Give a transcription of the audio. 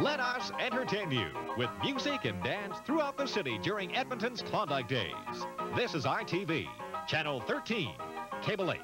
Let us entertain you with music and dance throughout the city during Edmonton's Klondike Days. This is ITV, Channel 13, Cable 8.